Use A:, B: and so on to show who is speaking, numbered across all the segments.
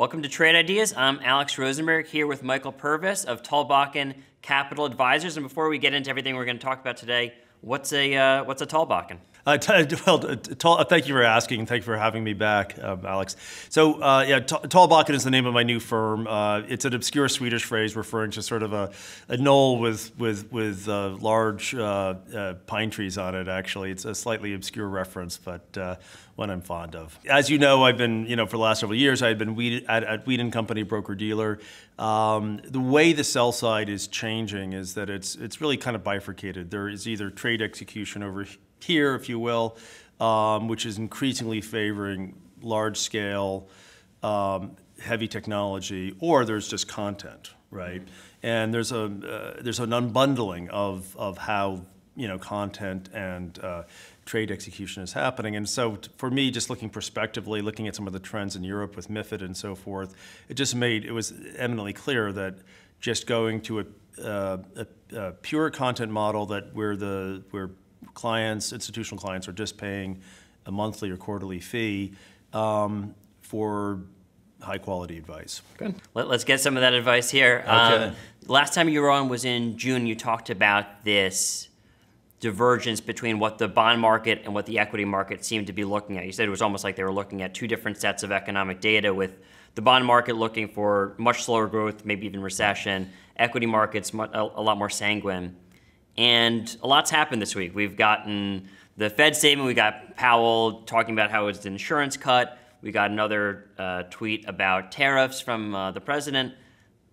A: Welcome to Trade Ideas. I'm Alex Rosenberg here with Michael Purves of Tallbacken Capital Advisors. And before we get into everything we're going to talk about today, what's a uh, what's a Tallbacken?
B: Uh, t- well, t- tall, thank you for asking. Thank you for having me back, um, Alex. So, uh, yeah, t- Tallbacken is the name of my new firm. Uh, it's an obscure Swedish phrase referring to sort of a, a knoll with with with uh, large uh, uh, pine trees on it. Actually, it's a slightly obscure reference, but one I'm fond of. As you know, I've been, you know, for the last several years, I've been Weed, at, at Weed and Company broker dealer. Um, the way the sell side is changing is that it's it's really kind of bifurcated. There is either trade execution over here, if you will, um, which is increasingly favoring large scale, um, heavy technology, or there's just content, right? And there's a uh, there's an unbundling of of how you know content and uh, trade execution is happening. And so for me, just looking prospectively, looking at some of the trends in Europe with MIFID and so forth, it just made it was eminently clear that just going to a, uh, a, a pure content model that where the where clients, institutional clients, are just paying a monthly or quarterly fee um, for high quality advice.
A: Good. Let, us get some of that advice here. Okay. Um, last time you were on was in June. You talked about this divergence between what the bond market and what the equity market seemed to be looking at. You said it was almost like they were looking at two different sets of economic data with the bond market looking for much slower growth, maybe even recession, equity markets a lot more sanguine. And a lot's happened this week. We've gotten the Fed statement, we got Powell talking about how it's an insurance cut. We got another uh, tweet about tariffs from uh, the president.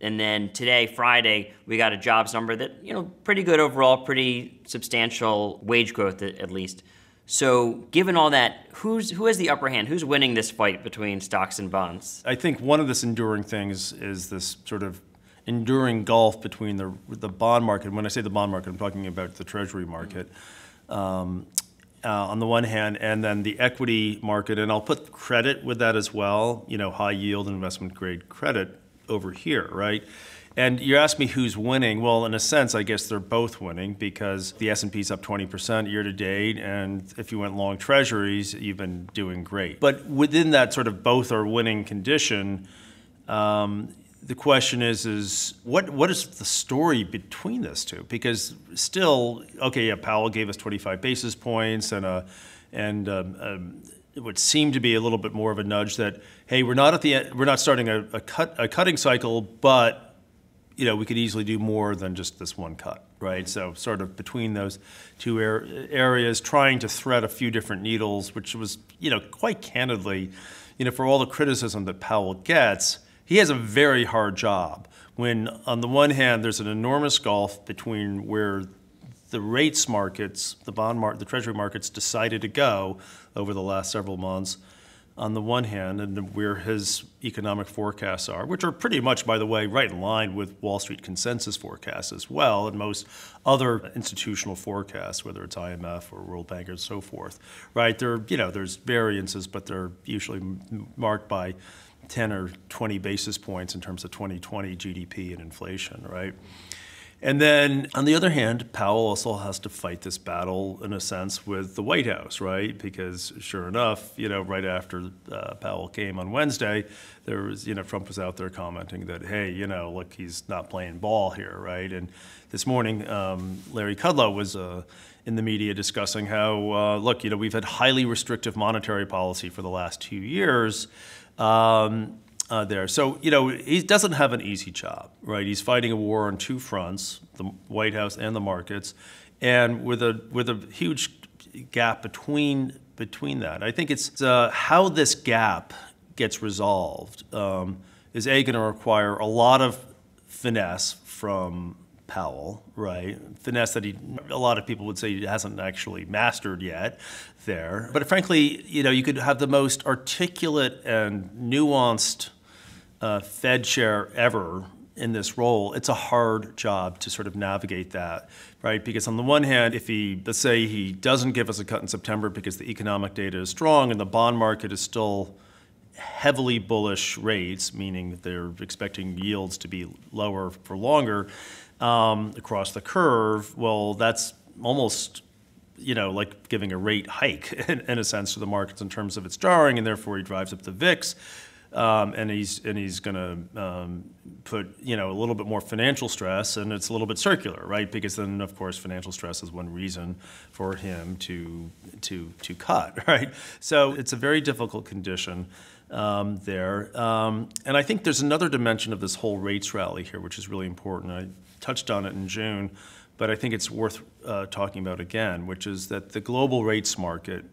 A: And then today, Friday, we got a jobs number that, you know, pretty good overall, pretty substantial wage growth at, least. So, given all that, who's who has the upper hand? Who's winning this fight between stocks and bonds?
B: I think one of this enduring things is this sort of enduring gulf between the, the bond market. When I say the bond market, I'm talking about the treasury market. Um, uh, on the one hand, and then the equity market, and I'll put credit with that as well, you know, high yield investment grade credit over here, right? And you ask me who's winning. Well, in a sense, I guess they're both winning because the S&P's up 20% year to date, and if you went long treasuries, you've been doing great. But within that sort of both are winning condition, um, the question is is what what is the story between those two? Because still, okay, yeah, Powell gave us 25 basis points and a and um, um, it would seem to be a little bit more of a nudge that hey, we're not at the end, we're not starting a, a cut a cutting cycle, but you know we could easily do more than just this one cut, right? So sort of between those two er areas, trying to thread a few different needles, which was you know quite candidly, you know for all the criticism that Powell gets he has a very hard job when, on the one hand, there's an enormous gulf between where the rates markets, the bond market, the treasury markets decided to go over the last several months, on the one hand, and where his economic forecasts are, which are pretty much, by the way, right in line with Wall Street consensus forecasts as well, and most other institutional forecasts, whether it's IMF or World Bank or so forth, right? There, you know, there's variances, but they're usually marked by 10 or 20 basis points in terms of 2020 GDP and inflation, right? And then on the other hand, Powell also has to fight this battle in a sense with the White House, right? Because sure enough, you know, right after uh, Powell came on Wednesday, there was, you know, Trump was out there commenting that, hey, you know, look, he's not playing ball here, right? And this morning, um, Larry Kudlow was uh, in the media discussing how, uh, look, you know, we've had highly restrictive monetary policy for the last two years um, uh, there. So, you know, he doesn't have an easy job, right? He's fighting a war on two fronts, the White House and the markets, and with a, with a huge gap between, between that. I think it's uh, how this gap gets resolved um, is A, going to require a lot of finesse from Powell, right? Finesse that he, a lot of people would say he hasn't actually mastered yet there. But frankly, you know, you could have the most articulate and nuanced uh, Fed chair ever in this role. It's a hard job to sort of navigate that, right? Because on the one hand, if he, let's say he doesn't give us a cut in September because the economic data is strong and the bond market is still heavily bullish rates, meaning they're expecting yields to be lower for longer, um, across the curve, well, that's almost you know, like giving a rate hike in, in, a sense to the markets in terms of its jarring, and therefore he drives up the VIX Um, and he's and he's going to um, put you know a little bit more financial stress, and it's a little bit circular, right? Because then, of course, financial stress is one reason for him to to to cut, right? So it's a very difficult condition um, there, um, and I think there's another dimension of this whole rates rally here, which is really important. I touched on it in June, but I think it's worth uh, talking about again, which is that the global rates market.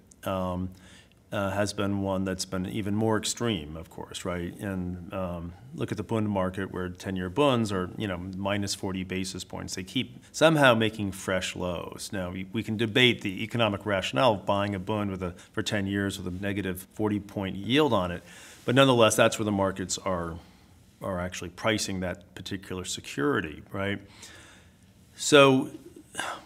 B: Uh, has been one that's been even more extreme, of course, right? And um, look at the bond market where 10-year bonds are, you know, minus 40 basis points. They keep somehow making fresh lows. Now, we, we can debate the economic rationale of buying a bond with a, for 10 years with a negative 40-point yield on it, but nonetheless, that's where the markets are, are actually pricing that particular security, right? So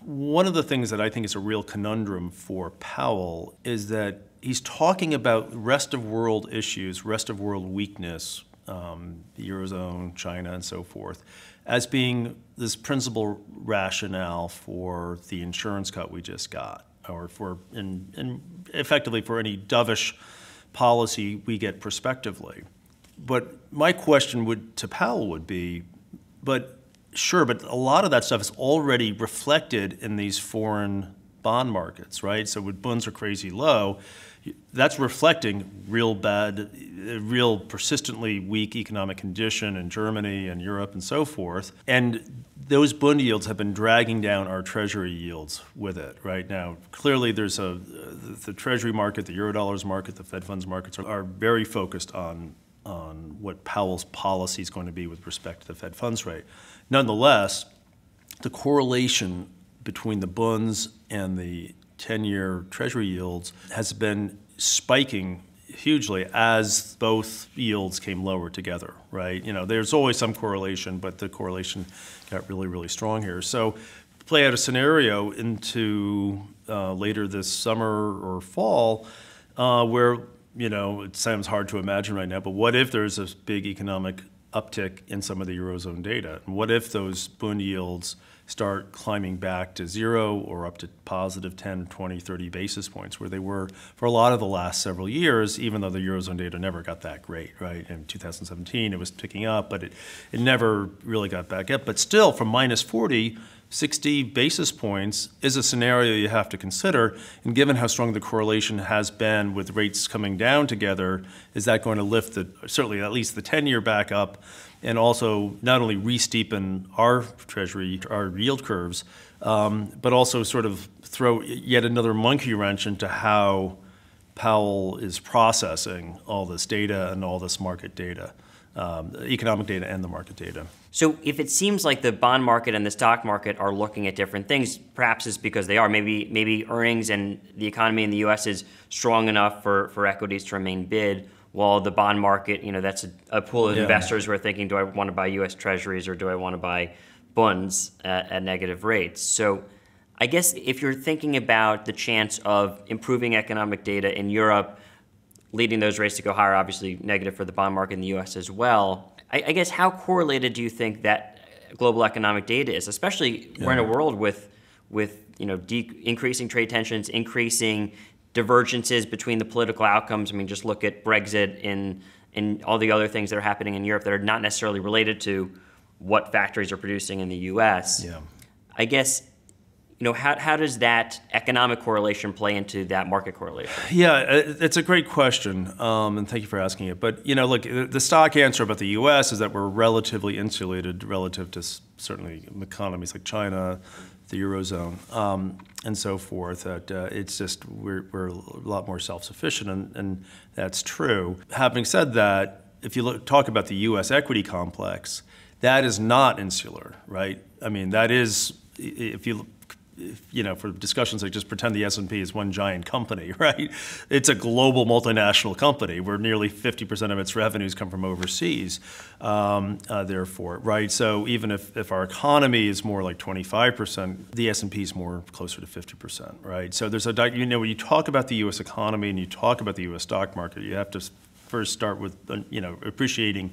B: one of the things that I think is a real conundrum for Powell is that he's talking about rest of world issues, rest of world weakness, um, the Eurozone, China, and so forth, as being this principal rationale for the insurance cut we just got, or for, in, in effectively for any dovish policy we get prospectively. But my question would to Powell would be, but sure, but a lot of that stuff is already reflected in these foreign bond markets, right? So when bonds are crazy low, that's reflecting real bad, real persistently weak economic condition in Germany and Europe and so forth. And those bond yields have been dragging down our treasury yields with it right now. Clearly, there's a the treasury market, the eurodollars market, the Fed funds markets are, are very focused on on what Powell's policy is going to be with respect to the Fed funds rate. Nonetheless, the correlation between the bonds and the 10 year Treasury yields has been spiking hugely as both yields came lower together, right? You know, there's always some correlation, but the correlation got really, really strong here. So, play out a scenario into uh, later this summer or fall uh, where, you know, it sounds hard to imagine right now, but what if there's a big economic uptick in some of the Eurozone data? And what if those bond yields start climbing back to zero or up to positive 10, 20, 30 basis points, where they were for a lot of the last several years, even though the Eurozone data never got that great, right? In 2017, it was picking up, but it, it never really got back up. But still, from minus 40, 60 basis points is a scenario you have to consider. And given how strong the correlation has been with rates coming down together, is that going to lift the, certainly at least the 10 year back up? and also not only re-steepen our treasury, our yield curves, um, but also sort of throw yet another monkey wrench into how Powell is processing all this data and all this market data, um, economic data and the market data.
A: So if it seems like the bond market and the stock market are looking at different things, perhaps it's because they are. Maybe maybe earnings and the economy in the U.S. is strong enough for, for equities to remain bid while the bond market, you know, that's a, a pool of yeah. investors who are thinking, do I want to buy U.S. Treasuries or do I want to buy bonds at, at negative rates? So I guess if you're thinking about the chance of improving economic data in Europe, leading those rates to go higher, obviously negative for the bond market in the U.S. as well. I, I guess how correlated do you think that global economic data is? Especially yeah. we're in a world with with you know increasing trade tensions, increasing divergences between the political outcomes. I mean, just look at Brexit and and all the other things that are happening in Europe that are not necessarily related to what factories are producing in the U.S.
B: Yeah.
A: I guess you know how, how does that economic correlation play into that market correlation
B: yeah uh, it's a great question um, and thank you for asking it but you know look the stock answer about the us is that we're relatively insulated relative to certainly economies like china the eurozone um, and so forth. That uh, it's just we're, we're a lot more self-sufficient, and, and that's true. Having said that, if you look, talk about the U.S. equity complex, that is not insular, right? I mean, that is if you you know, for discussions like just pretend the S&P is one giant company, right? It's a global multinational company where nearly 50% of its revenues come from overseas, um, uh, therefore, right? So even if, if our economy is more like 25%, the S&P is more closer to 50%, right? So there's a, you know, when you talk about the U.S. economy and you talk about the U.S. stock market, you have to first start with, uh, you know, appreciating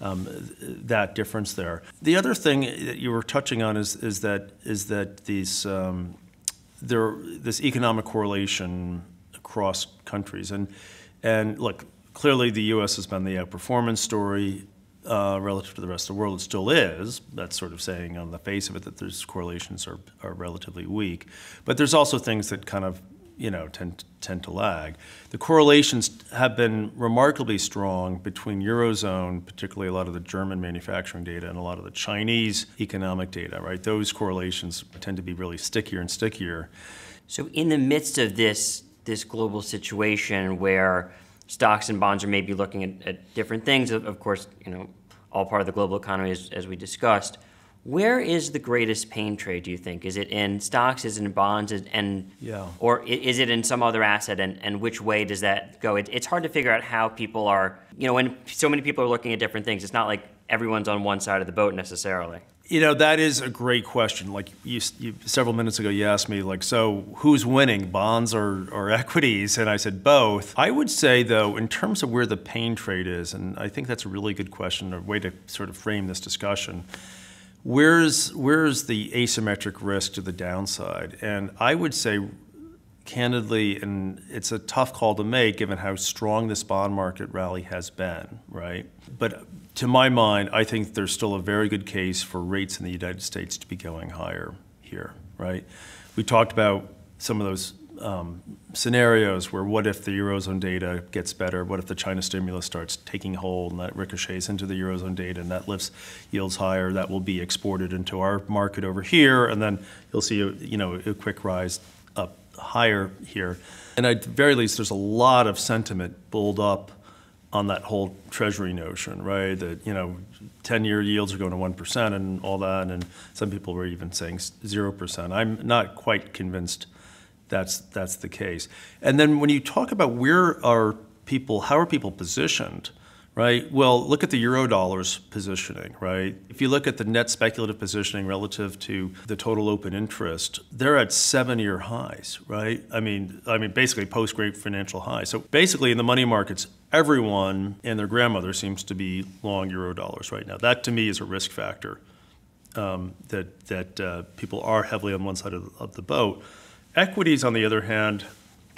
B: um, that difference there. The other thing that you were touching on is, is that is that these um, there this economic correlation across countries and and look clearly the U.S. has been the outperformance story uh, relative to the rest of the world. It still is. That's sort of saying on the face of it that those correlations are, are relatively weak. But there's also things that kind of you know tend tend to lag. The correlations have been remarkably strong between eurozone, particularly a lot of the German manufacturing data and a lot of the Chinese economic data. Right, those correlations tend to be really stickier and stickier.
A: So in the midst of this this global situation where stocks and bonds are maybe looking at, at different things, of, course, you know, all part of the global economy as, as we discussed. Where is the greatest pain trade? Do you think is it in stocks? Is it in bonds? And
B: yeah.
A: or is it in some other asset? And, and which way does that go? It, it's hard to figure out how people are. You know, when so many people are looking at different things, it's not like everyone's on one side of the boat necessarily.
B: You know, that is a great question. Like you, you, several minutes ago, you asked me, like, so who's winning, bonds or, or equities? And I said both. I would say, though, in terms of where the pain trade is, and I think that's a really good question, a way to sort of frame this discussion where's where's the asymmetric risk to the downside? And I would say, candidly, and it's a tough call to make given how strong this bond market rally has been, right? But to my mind, I think there's still a very good case for rates in the United States to be going higher here, right? We talked about some of those um, scenarios where what if the Eurozone data gets better? What if the China stimulus starts taking hold and that ricochets into the Eurozone data and that lifts yields higher? That will be exported into our market over here, and then you'll see a, you know, a quick rise up higher here. And at the very least, there's a lot of sentiment build up on that whole treasury notion, right? That, you know, 10 year yields are going to 1% and all that, and some people were even saying 0%. I'm not quite convinced that's that's the case. And then when you talk about where are people, how are people positioned, right? Well, look at the eurodollar's positioning, right? If you look at the net speculative positioning relative to the total open interest, they're at seven-year highs, right? I mean, I mean, basically post-great financial highs. So basically, in the money markets, everyone and their grandmother seems to be long eurodollars right now. That to me is a risk factor. Um, that that uh, people are heavily on one side of of the boat. Equities, on the other hand,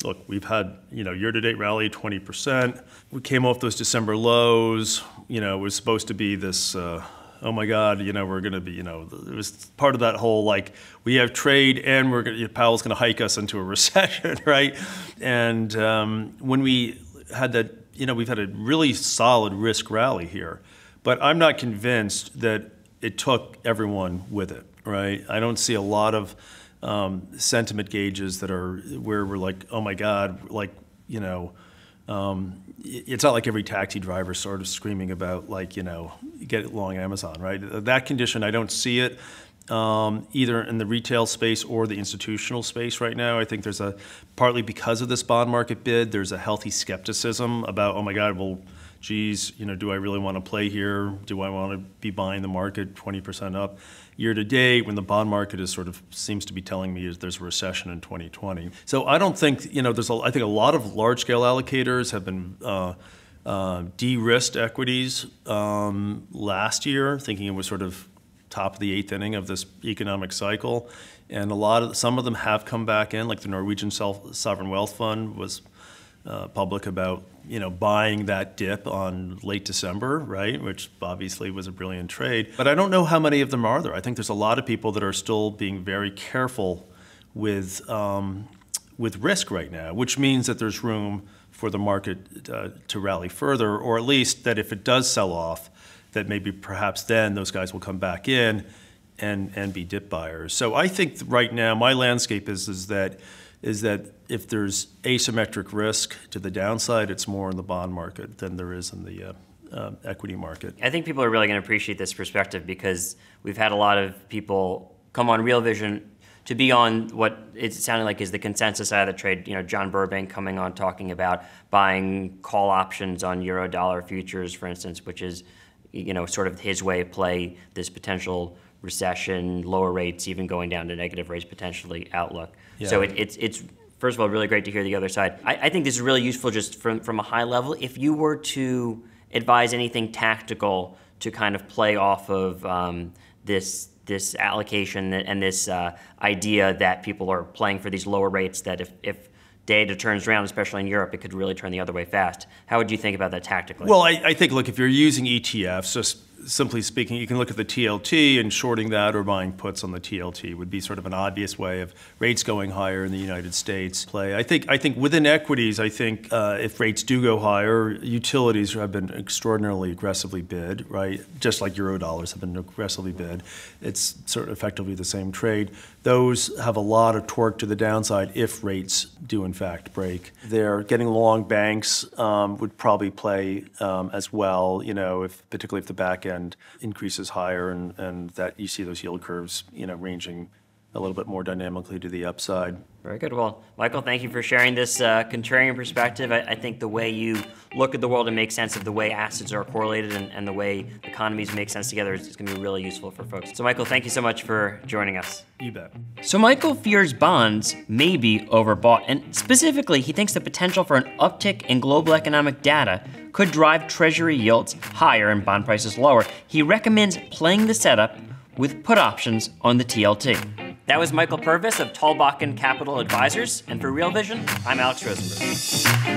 B: look, we've had, you know, year-to-date rally 20%. We came off those December lows. You know, it was supposed to be this, uh, oh my God, you know, we're going to be, you know, it was part of that whole like we have trade and we're to, Powell's going to hike us into a recession, right? And um, when we had that, you know, we've had a really solid risk rally here, but I'm not convinced that it took everyone with it, right? I don't see a lot of um, sentiment gauges that are where we're like, oh my God, like, you know, um, it's not like every taxi driver sort of screaming about like, you know, get long Amazon, right? That condition, I don't see it. Um, either in the retail space or the institutional space right now. I think there's a partly because of this bond market bid, there's a healthy skepticism about, oh my God, well, geez, you know, do I really want to play here? Do I want to be buying the market 20% up? Year to date, when the bond market is sort of seems to be telling me there's a recession in 2020. So I don't think, you know, there's a, I think a lot of large scale allocators have been uh, uh, de-risked equities um, last year, thinking it was sort of top of the eighth inning of this economic cycle. And a lot of some of them have come back in, like the Norwegian Self, Sovereign Wealth Fund was uh, public about you know buying that dip on late December, right? Which obviously was a brilliant trade. But I don't know how many of them are there. I think there's a lot of people that are still being very careful with um, with risk right now, which means that there's room for the market uh, to rally further, or at least that if it does sell off, that maybe perhaps then those guys will come back in and and be dip buyers. So I think right now my landscape is is that is that if there's asymmetric risk to the downside, it's more in the bond market than there is in the uh, uh, equity market.
A: I think people are really going to appreciate this perspective because we've had a lot of people come on Real Vision to be on what it sounded like is the consensus side of the trade. You know, John Burbank coming on talking about buying call options on euro dollar futures, for instance, which is you know sort of his way of play this potential recession, lower rates, even going down to negative rates potentially outlook. Yeah. So it, it's it's first of all really great to hear the other side. I, I think this is really useful just from from a high level. If you were to advise anything tactical to kind of play off of um, this this allocation and this uh, idea that people are playing for these lower rates that if, if data turns around, especially in Europe, it could really turn the other way fast. How would you think about that tactically?
B: Well, I, I think, look, if you're using ETFs, just simply speaking, you can look at the TLT and shorting that or buying puts on the TLT would be sort of an obvious way of rates going higher in the United States play. I think I think within equities, I think uh, if rates do go higher, utilities have been extraordinarily aggressively bid, right? Just like euro dollars have been aggressively bid. It's sort of effectively the same trade. Those have a lot of torque to the downside if rates do in fact break. They're getting long banks um, would probably play um, as well, you know, if particularly if the back end increases higher and, and that you see those yield curves, you know, ranging a little bit more dynamically to the upside.
A: Very good. Well, Michael, thank you for sharing this uh, contrarian perspective. I, I, think the way you look at the world and make sense of the way assets are correlated and, and the way economies make sense together is, is going to be really useful for folks. So, Michael, thank you so much for joining us.
B: You bet.
A: So, Michael fears bonds may be overbought, and specifically, he thinks the potential for an uptick in global economic data could drive Treasury yields higher and bond prices lower. He recommends playing the setup with put options on the TLT. That was Michael Purves of Tallbacken Capital Advisors, and for Real Vision, I'm Alex Rosenberg.